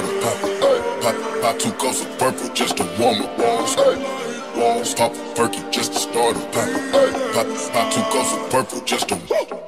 just to start a I took off some purple just to warm up. Stop the perky just to start a I took off some purple just to